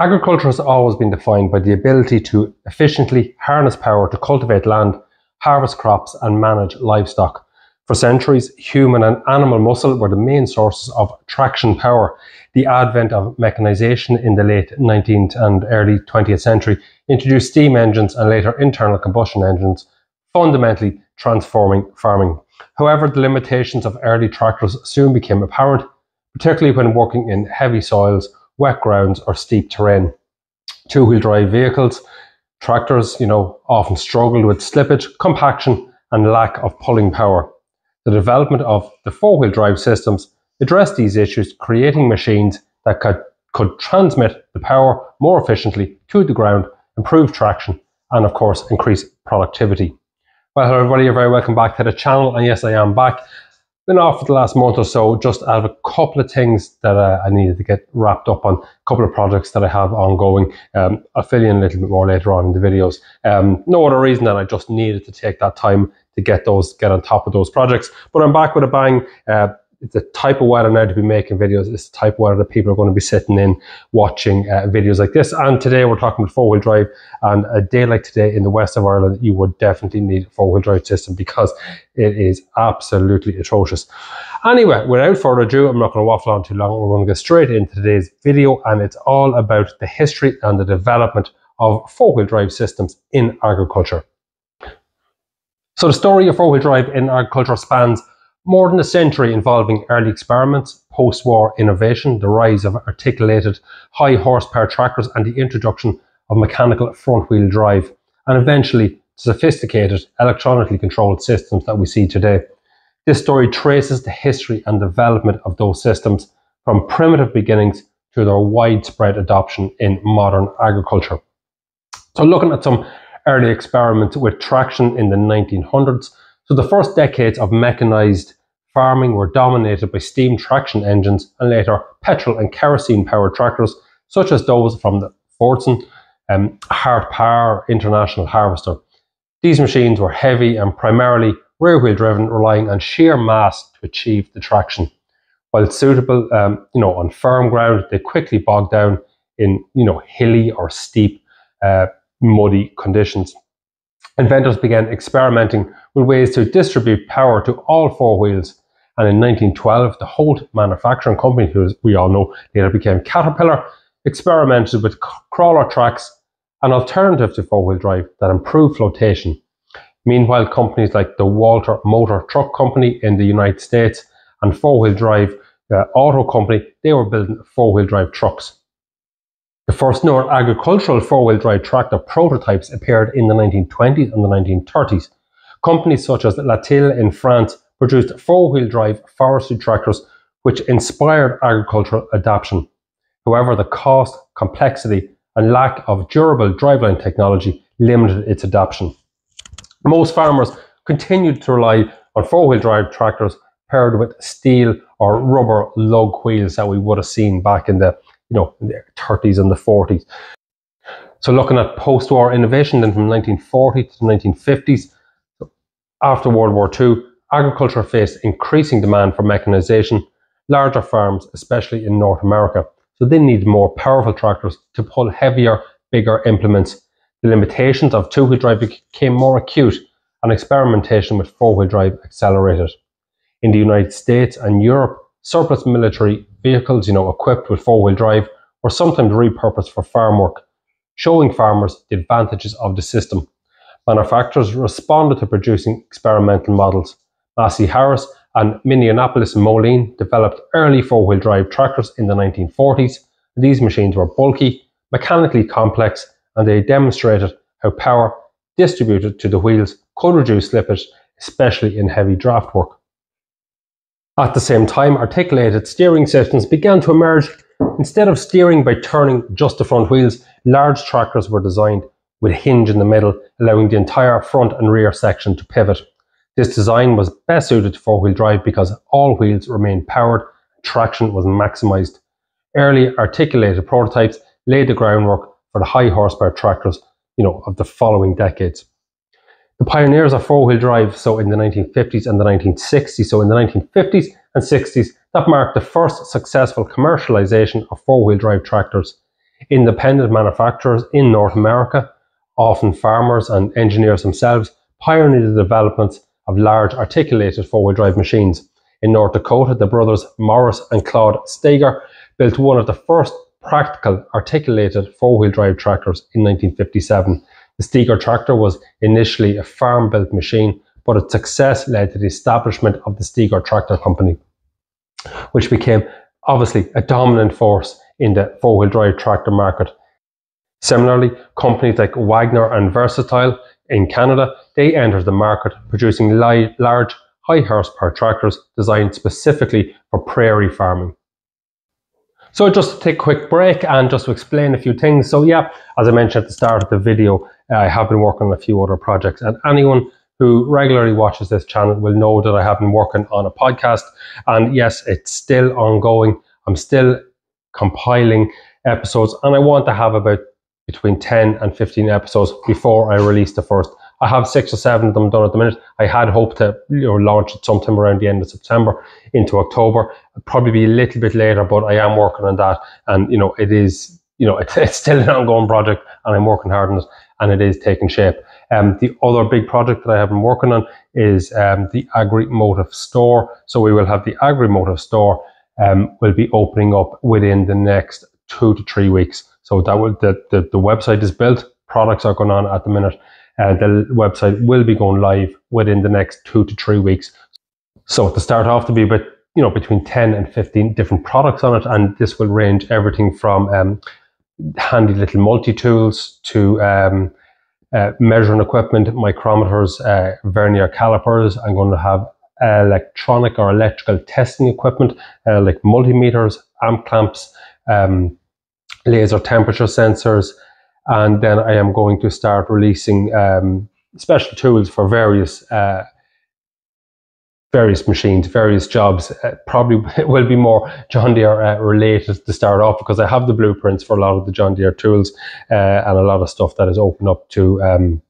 Agriculture has always been defined by the ability to efficiently harness power to cultivate land, harvest crops, and manage livestock. For centuries, human and animal muscle were the main sources of traction power. The advent of mechanization in the late 19th and early 20th century introduced steam engines and later internal combustion engines, fundamentally transforming farming. However, the limitations of early tractors soon became apparent, particularly when working in heavy soils wet grounds or steep terrain. Two-wheel drive vehicles, tractors, you know, often struggled with slippage, compaction, and lack of pulling power. The development of the four-wheel drive systems addressed these issues, creating machines that could, could transmit the power more efficiently to the ground, improve traction, and of course, increase productivity. Well, hello everybody, you're very welcome back to the channel, and yes, I am back been off for the last month or so. Just I have a couple of things that uh, I needed to get wrapped up on. A couple of projects that I have ongoing. Um, I'll fill you in a little bit more later on in the videos. Um, no other reason than I just needed to take that time to get those, get on top of those projects. But I'm back with a bang. Uh, the type of weather now to be making videos. It's the type of weather that people are going to be sitting in watching uh, videos like this. And today we're talking about four wheel drive. And a day like today in the west of Ireland, you would definitely need a four wheel drive system because it is absolutely atrocious. Anyway, without further ado, I'm not going to waffle on too long. We're going to get straight into today's video, and it's all about the history and the development of four wheel drive systems in agriculture. So, the story of four wheel drive in agriculture spans more than a century involving early experiments, post-war innovation, the rise of articulated high horsepower tractors and the introduction of mechanical front-wheel drive, and eventually sophisticated electronically controlled systems that we see today. This story traces the history and development of those systems from primitive beginnings to their widespread adoption in modern agriculture. So looking at some early experiments with traction in the 1900s, so the first decades of mechanized farming were dominated by steam traction engines and later petrol and kerosene powered tractors, such as those from the Fordson um, Hart-Parr International Harvester. These machines were heavy and primarily rear wheel driven, relying on sheer mass to achieve the traction. While suitable, um, you know, on firm ground, they quickly bogged down in, you know, hilly or steep, uh, muddy conditions. Inventors began experimenting with ways to distribute power to all four wheels. And in 1912, the Holt Manufacturing Company, who we all know later became Caterpillar, experimented with crawler tracks, an alternative to four wheel drive that improved flotation. Meanwhile, companies like the Walter Motor Truck Company in the United States and four wheel drive uh, auto company, they were building four wheel drive trucks. The first known agricultural four-wheel drive tractor prototypes appeared in the 1920s and the 1930s. Companies such as Latil in France produced four-wheel drive forestry tractors which inspired agricultural adoption. However, the cost, complexity and lack of durable driveline technology limited its adoption. Most farmers continued to rely on four-wheel drive tractors paired with steel or rubber lug wheels that we would have seen back in the you know, the 30s and the 40s. So looking at post-war innovation then from 1940 to the 1950s, after World War II, agriculture faced increasing demand for mechanization, larger farms, especially in North America. So they needed more powerful tractors to pull heavier, bigger implements. The limitations of two-wheel drive became more acute and experimentation with four-wheel drive accelerated. In the United States and Europe, surplus military vehicles, you know, equipped with four-wheel drive, were sometimes repurposed for farm work, showing farmers the advantages of the system. Manufacturers responded to producing experimental models. Massey Harris and Minneapolis Moline developed early four-wheel drive tractors in the 1940s. These machines were bulky, mechanically complex, and they demonstrated how power distributed to the wheels could reduce slippage, especially in heavy draft work. At the same time, articulated steering systems began to emerge. Instead of steering by turning just the front wheels, large tractors were designed with a hinge in the middle, allowing the entire front and rear section to pivot. This design was best suited to four-wheel drive because all wheels remained powered traction was maximised. Early articulated prototypes laid the groundwork for the high horsepower tractors, you know, of the following decades the pioneers of four-wheel drive, so in the 1950s and the 1960s. So in the 1950s and 60s, that marked the first successful commercialization of four-wheel drive tractors. Independent manufacturers in North America, often farmers and engineers themselves, pioneered the development of large articulated four-wheel drive machines. In North Dakota, the brothers Morris and Claude Steiger built one of the first practical articulated four-wheel drive tractors in 1957. The Steiger tractor was initially a farm-built machine, but its success led to the establishment of the Steiger Tractor Company, which became obviously a dominant force in the four-wheel drive tractor market. Similarly, companies like Wagner and Versatile in Canada, they entered the market producing li- large, high horsepower tractors designed specifically for prairie farming. So just to take a quick break and just to explain a few things. So yeah, as I mentioned at the start of the video, I have been working on a few other projects and anyone who regularly watches this channel will know that I have been working on a podcast and yes, it's still ongoing. I'm still compiling episodes and I want to have about between 10 and 15 episodes before I release the first. I have six or seven of them done at the minute. I had hoped to you know, launch it sometime around the end of September into October. It'll probably be a little bit later, but I am working on that. And, you know, it is, you know, it's, it's still an ongoing project and I'm working hard on it and it is taking shape. Um, the other big project that I have been working on is um, the Agri-Motive store. So we will have the Agri-Motive store um, will be opening up within the next two to three weeks. So that will the, the, the website is built, products are going on at the minute. Uh, the website will be going live within the next two to three weeks. So to start off, to be about you know between ten and fifteen different products on it, and this will range everything from um, handy little multi tools to um, uh, measuring equipment, micrometers, uh, vernier calipers. I'm going to have electronic or electrical testing equipment uh, like multimeters, amp clamps, um, laser temperature sensors, and then I am going to start releasing um, special tools for various uh, various machines, various jobs. Uh, probably will be more John Deere uh, related to start off because I have the blueprints for a lot of the John Deere tools uh, and a lot of stuff that is open up to um,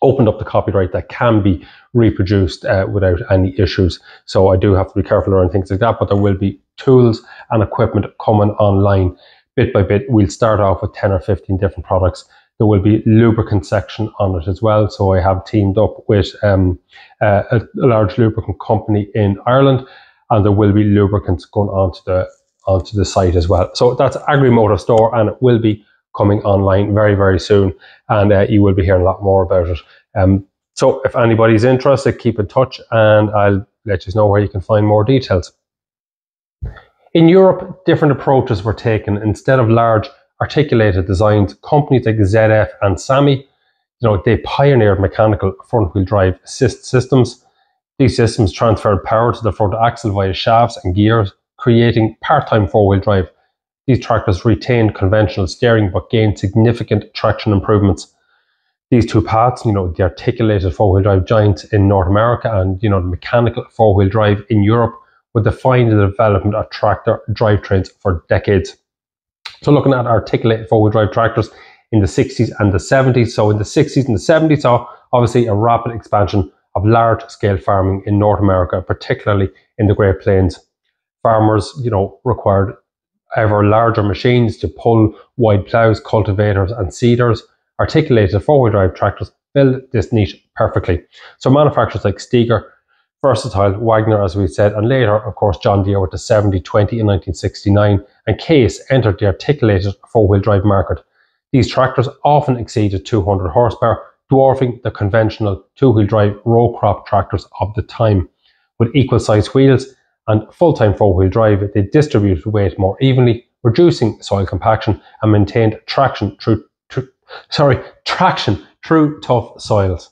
opened up the copyright that can be reproduced uh, without any issues. So I do have to be careful around things like that, but there will be tools and equipment coming online bit by bit. We'll start off with 10 or 15 different products. There will be lubricant section on it as well. So I have teamed up with um, a, a, large lubricant company in Ireland, and there will be lubricants going onto the onto the site as well. So that's Agri-Motive Store, and it will be coming online very very soon, and uh, you will be hearing a lot more about it. Um, so if anybody's interested, keep in touch, and I'll let you know where you can find more details. In Europe, different approaches were taken. Instead of large articulated designs, companies like ZF and SAME, you know, they pioneered mechanical front-wheel drive assist systems. These systems transferred power to the front axle via shafts and gears, creating part-time four-wheel drive. These tractors retained conventional steering but gained significant traction improvements. These two paths, you know, the articulated four-wheel drive giants in North America and, you know, the mechanical four-wheel drive in Europe would define the development of tractor drivetrains for decades. So looking at articulated four-wheel drive tractors in the 60s and the 70s. So in the 60s and the 70s saw obviously a rapid expansion of large-scale farming in North America, particularly in the Great Plains. Farmers, you know, required ever larger machines to pull wide ploughs, cultivators and seeders. Articulated four-wheel drive tractors filled this niche perfectly. So manufacturers like Steiger Versatile, Wagner, as we said, and later, of course, John Deere with the 7020 in 1969, and Case entered the articulated four wheel drive market. These tractors often exceeded 200 horsepower, dwarfing the conventional two wheel drive row crop tractors of the time. With equal sized wheels and full time four wheel drive, they distributed weight more evenly, reducing soil compaction and maintained traction through, through sorry, traction through tough soils.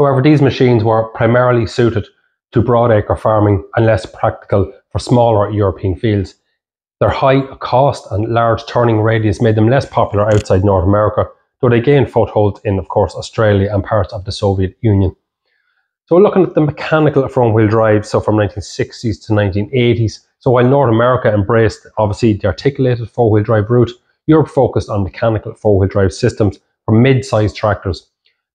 However, these machines were primarily suited to broadacre farming and less practical for smaller European fields. Their high cost and large turning radius made them less popular outside North America, though they gained foothold in, of course, Australia and parts of the Soviet Union. So we're looking at the mechanical front-wheel drive, so from 1960s to 1980s. So while North America embraced, obviously, the articulated four-wheel drive route, Europe focused on mechanical four-wheel drive systems for mid-sized tractors.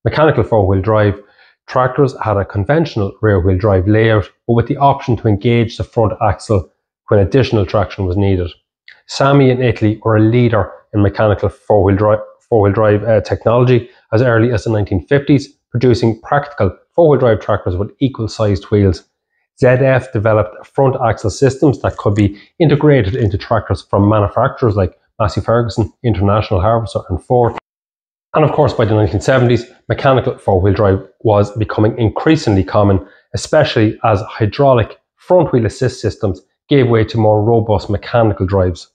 Mechanical four-wheel drive Tractors had a conventional rear-wheel drive layout, but with the option to engage the front axle when additional traction was needed. SAME in Italy were a leader in mechanical four-wheel drive, four-wheel drive uh, technology as early as the 1950s, producing practical four-wheel drive tractors with equal-sized wheels. ZF developed front axle systems that could be integrated into tractors from manufacturers like Massey Ferguson, International Harvester, and Ford. And of course, by the 1970s, mechanical four wheel drive was becoming increasingly common, especially as hydraulic front wheel assist systems gave way to more robust mechanical drives.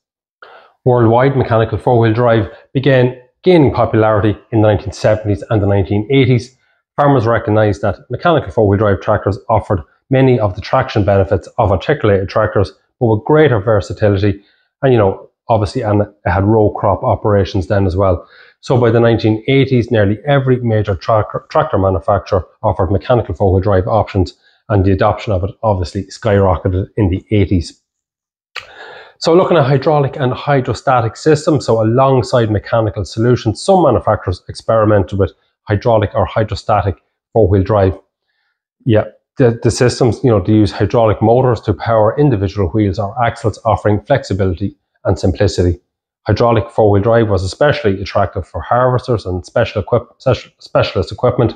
Worldwide, mechanical four wheel drive began gaining popularity in the 1970s and the 1980s. Farmers recognized that mechanical four wheel drive tractors offered many of the traction benefits of articulated tractors, but with greater versatility and, you know, obviously, and it had row crop operations then as well. So by the 1980s, nearly every major tractor, tractor manufacturer offered mechanical four-wheel drive options, and the adoption of it obviously skyrocketed in the 80s. So looking at hydraulic and hydrostatic systems, so alongside mechanical solutions, some manufacturers experimented with hydraulic or hydrostatic four-wheel drive. Yeah, the, the systems, you know, to use hydraulic motors to power individual wheels or axles, offering flexibility and simplicity. Hydraulic four-wheel drive was especially attractive for harvesters and special equip, specialist equipment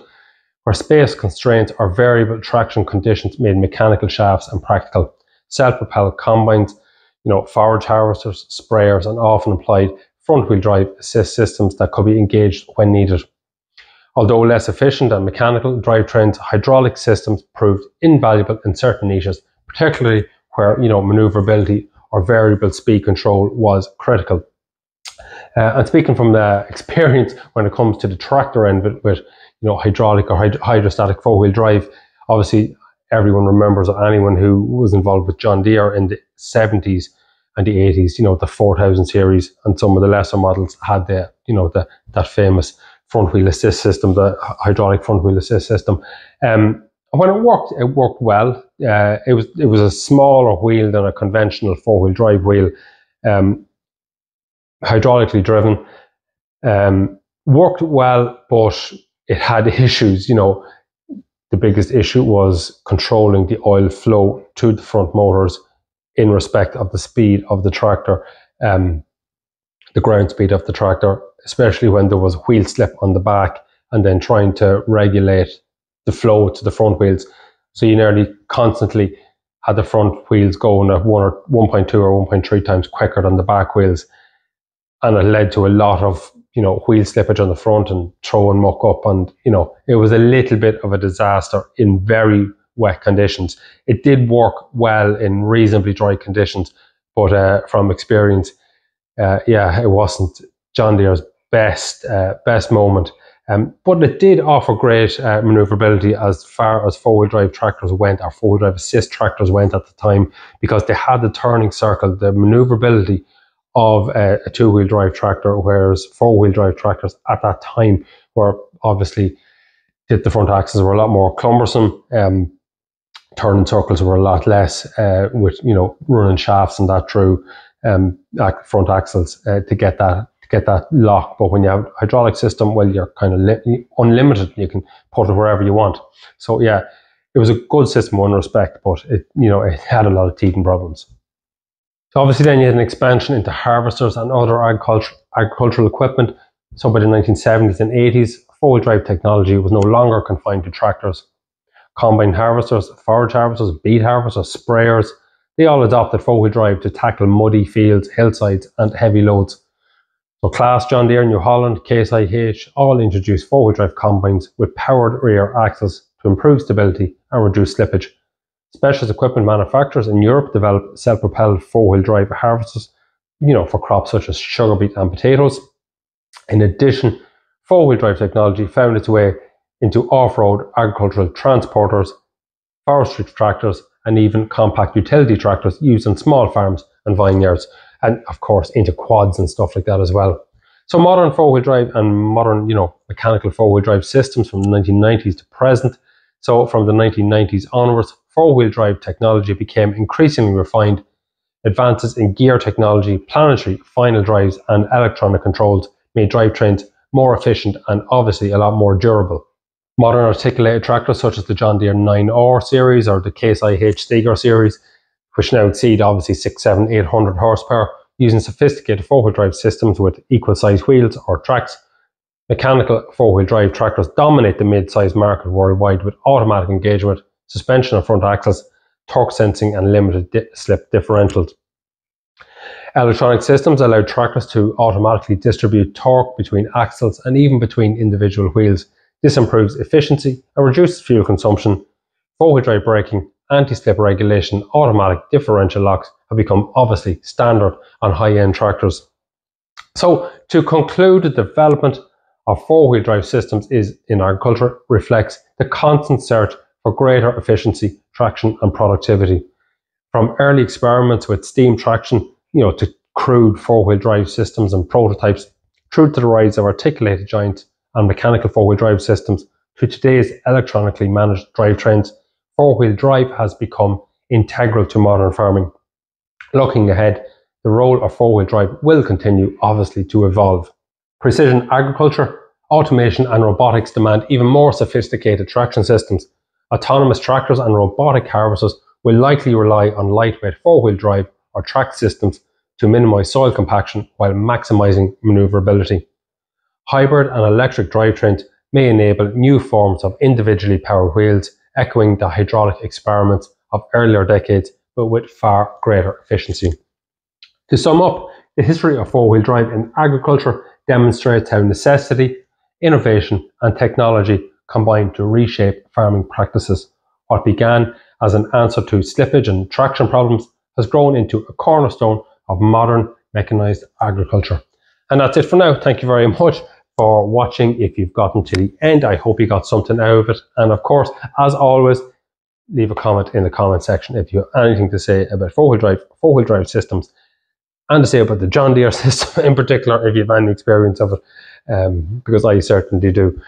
where space constraints or variable traction conditions made mechanical shafts impractical. Self-propelled combines, you know, forage harvesters, sprayers, and often employed front-wheel drive assist systems that could be engaged when needed. Although less efficient than mechanical drivetrains, hydraulic systems proved invaluable in certain niches, particularly where you know maneuverability or variable speed control was critical. Uh, and speaking from the experience when it comes to the tractor end with, with you know hydraulic or hyd- hydrostatic four wheel drive, obviously everyone remembers anyone who was involved with John Deere in the 70s and the 80s. You know the 4000 series and some of the lesser models had the you know the that famous front wheel assist system, the hydraulic front wheel assist system. Um, when it worked, it worked well. Uh, it was it was a smaller wheel than a conventional four wheel drive wheel. Um, hydraulically driven. Um, worked well, but it had issues. You know, the biggest issue was controlling the oil flow to the front motors in respect of the speed of the tractor, um, the ground speed of the tractor, especially when there was a wheel slip on the back, and then trying to regulate the flow to the front wheels. So you nearly constantly had the front wheels going at one or 1.2 or 1.3 times quicker than the back wheels and it led to a lot of you know wheel slippage on the front and throwing muck up. And you know it was a little bit of a disaster in very wet conditions. It did work well in reasonably dry conditions but uh, from experience uh, yeah it wasn't john deere's best uh, best moment. Um, but it did offer great uh, maneuverability as far as four-wheel drive tractors went, or four-wheel drive assist tractors went at the time, because they had the turning circle, the maneuverability of a, a two wheel drive tractor, whereas four wheel drive tractors at that time were obviously the front axles were a lot more cumbersome. Um, turning circles were a lot less uh, with you know running shafts and that through um, front axles uh, to get that to get that lock. But when you have hydraulic system, well, you're kind of li- unlimited. You can put it wherever you want. So yeah, it was a good system in one respect, but it you know it had a lot of teething problems. So obviously then you had an expansion into harvesters and other agriculture, agricultural equipment. So by the 1970s and 80s, four-wheel drive technology was no longer confined to tractors. Combine harvesters, forage harvesters, beet harvesters, sprayers, they all adopted four-wheel drive to tackle muddy fields, hillsides and heavy loads. So Claas, John Deere, New Holland, Case IH all introduced four-wheel drive combines with powered rear axles to improve stability and reduce slippage. Specialist equipment manufacturers in Europe develop self-propelled four-wheel drive harvesters, you know, for crops such as sugar beet and potatoes. In addition, four-wheel drive technology found its way into off-road agricultural transporters, forestry tractors, and even compact utility tractors used on small farms and vineyards, and of course into quads and stuff like that as well. So modern four-wheel drive and modern, you know, mechanical four-wheel drive systems from the 1990s to present. So from the 1990s onwards, four-wheel drive technology became increasingly refined. Advances in gear technology, planetary final drives, and electronic controls made drivetrains more efficient and obviously a lot more durable. Modern articulated tractors such as the John Deere 9R series or the Case IH Steiger series, which now exceed obviously 6, 7, 800 horsepower, using sophisticated four-wheel drive systems with equal-sized wheels or tracks. Mechanical four-wheel drive tractors dominate the mid-sized market worldwide with automatic engagement, suspension on front axles, torque sensing and limited di- slip differentials. Electronic systems allow tractors to automatically distribute torque between axles and even between individual wheels. This improves efficiency and reduces fuel consumption. Four-wheel drive braking, anti-slip regulation, automatic differential locks have become obviously standard on high-end tractors. So to conclude, the development of four-wheel drive systems is in agriculture reflects the constant search for greater efficiency, traction and productivity. From early experiments with steam traction, you know, to crude four-wheel drive systems and prototypes, through to the rise of articulated joints and mechanical four-wheel drive systems, to today's electronically managed drivetrains, four-wheel drive has become integral to modern farming. Looking ahead, the role of four-wheel drive will continue, obviously, to evolve. Precision agriculture, automation and robotics demand even more sophisticated traction systems. Autonomous tractors and robotic harvesters will likely rely on lightweight four-wheel drive or track systems to minimize soil compaction while maximizing maneuverability. Hybrid and electric drivetrains may enable new forms of individually powered wheels, echoing the hydraulic experiments of earlier decades, but with far greater efficiency. To sum up, the history of four-wheel drive in agriculture demonstrates how necessity, innovation, and technology combine to reshape farming practices. What began as an answer to slippage and traction problems has grown into a cornerstone of modern mechanized agriculture. And that's it for now. Thank you very much for watching. If you've gotten to the end, I hope you got something out of it. And of course, as always, leave a comment in the comment section if you have anything to say about four-wheel drive, four-wheel drive systems, and to say about the John Deere system in particular, if you have had any experience of it, um, because I certainly do.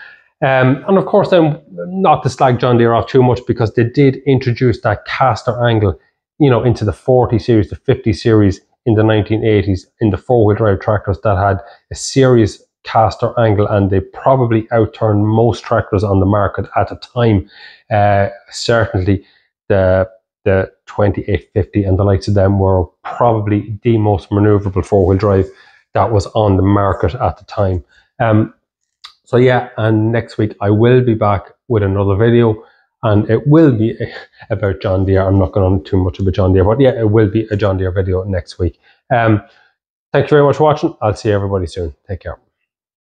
Um, and of course, then not to slag John Deere off too much because they did introduce that caster angle, you know, into the 40 series, the 50 series in the 1980s in the four-wheel drive tractors that had a serious caster angle and they probably outturned most tractors on the market at the time. Uh, certainly the the 2850 and the likes of them were probably the most maneuverable four-wheel drive that was on the market at the time. Um, so yeah, and next week I will be back with another video and it will be about John Deere. I'm not going on too much about John Deere, but yeah, it will be a John Deere video next week. Um, thank you very much for watching. I'll see everybody soon. Take care.